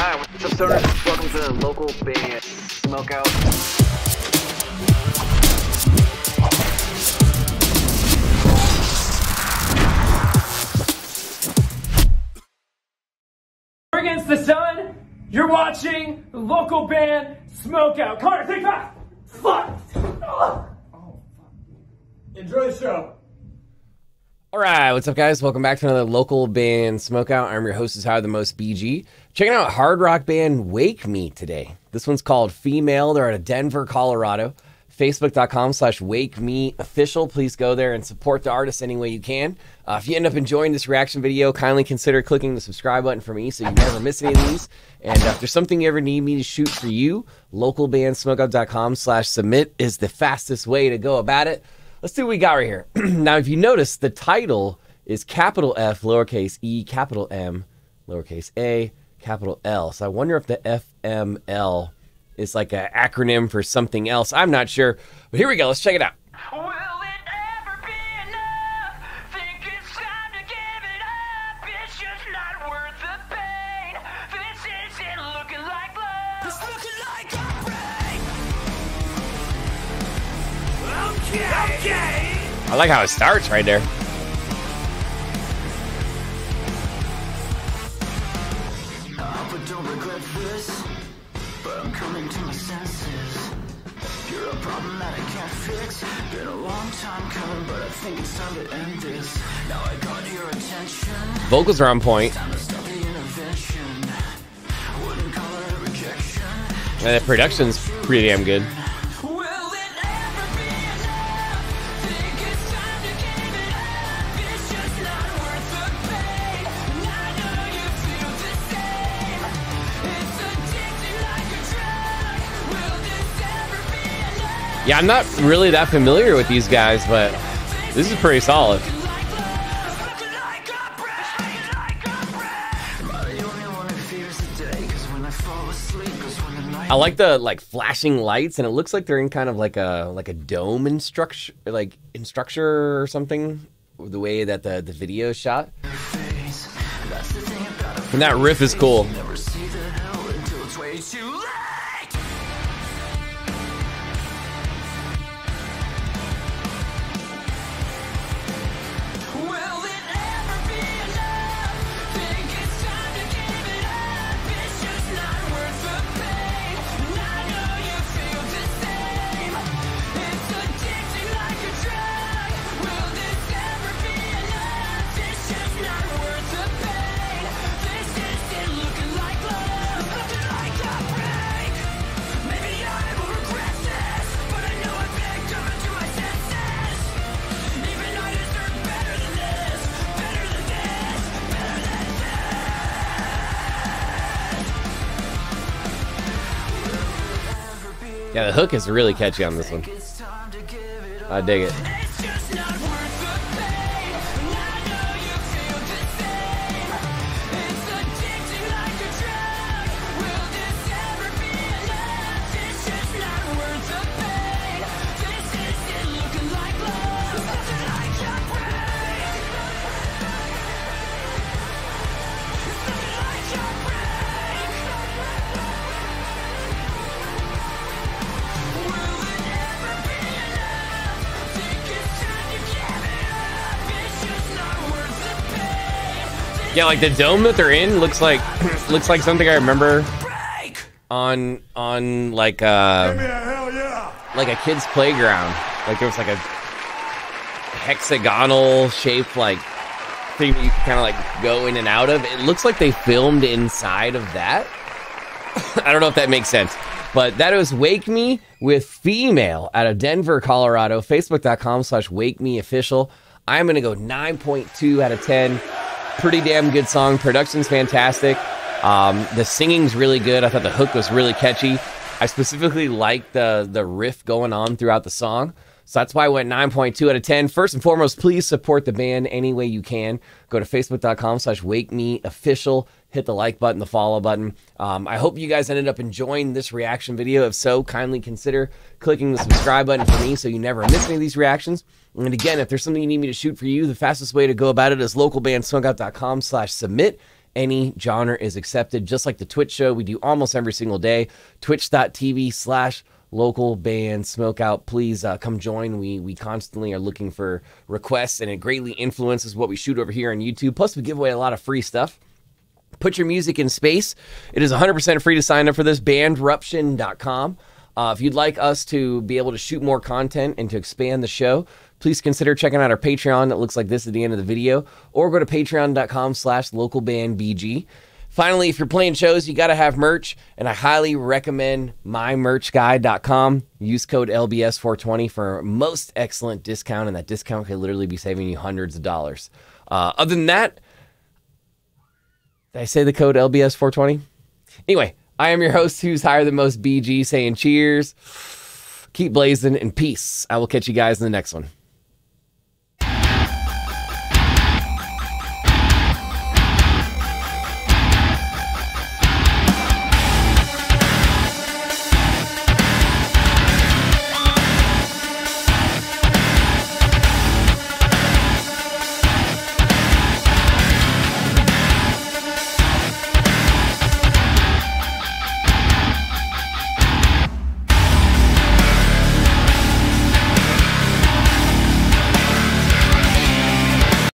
Hi, what's up, stoners? Welcome to the local band Smokeout. Against the sun. You're watching the local band Smokeout. Connor, take five. Oh, fuck. Enjoy the show. All right, what's up, guys? Welcome back to another local band Smokeout. I'm your host, is Higher the Most BG. Checking out hard rock band Wake Me today. This one's called Female. They're out of Denver, Colorado. Facebook.com slash Wake Me Official. Please go there and support the artist any way you can. Uh, if you end up enjoying this reaction video, kindly consider clicking the subscribe button for me so you never miss any of these. And if there's something you ever need me to shoot for you, localbandsmokeout.com slash submit is the fastest way to go about it. Let's see what we got right here. now, if you notice, the title is capital F, lowercase e, capital M, lowercase a, capital L. So I wonder if the FML is like an acronym for something else. I'm not sure. But here we go. Let's check it out. Point. like how it starts right there. Vocals are on rejection. And the production's pretty damn good. Yeah, I'm not really that familiar with these guys, but this is pretty solid. I like the like flashing lights, and it looks like they're in kind of like a like a dome in structure, like in structure or something. The way that the the video is shot, and that riff is cool. Yeah, the hook is really catchy on this one. I dig it. Yeah, like the dome that they're in looks like looks like something I remember on on like uh like a kid's playground. Like there was like a hexagonal shaped like thing that you kind of like go in and out of. It looks like they filmed inside of that. I don't know if that makes sense. But that was Wake Me with Female out of Denver, Colorado. Facebook.com slash Wake Me Official. I'm going to go 9.2 out of 10. Pretty damn good song. Production's fantastic. Um, the singing's really good. I thought the hook was really catchy. I specifically like the, the riff going on throughout the song. So that's why I went 9.2 out of 10. First and foremost, please support the band any way you can. Go to facebook.com slash wake me official. Hit the like button, the follow button. Um, I hope you guys ended up enjoying this reaction video. If so, kindly consider clicking the subscribe button for me so you never miss any of these reactions. And again, if there's something you need me to shoot for you, the fastest way to go about it is localbandsmokeout.com slash submit Any genre is accepted, just like the Twitch show we do almost every single day. Twitch.tv slash local band smokeout. Please uh, come join. We we constantly are looking for requests, and it greatly influences what we shoot over here on YouTube. Plus, we give away a lot of free stuff. Put your music in space. It is 100% free to sign up for this. Bandruption.com. Uh, if you'd like us to be able to shoot more content and to expand the show, please consider checking out our Patreon that looks like this at the end of the video, or go to patreon.com slash localbandbg. Finally, if you're playing shows, you got to have merch, and I highly recommend mymerchguy.com. Use code LBS420 for most excellent discount, and that discount could literally be saving you hundreds of dollars. Uh, other than that, did I say the code LBS420? Anyway, I am your host who's higher than most BG saying cheers, keep blazing, and peace. I will catch you guys in the next one.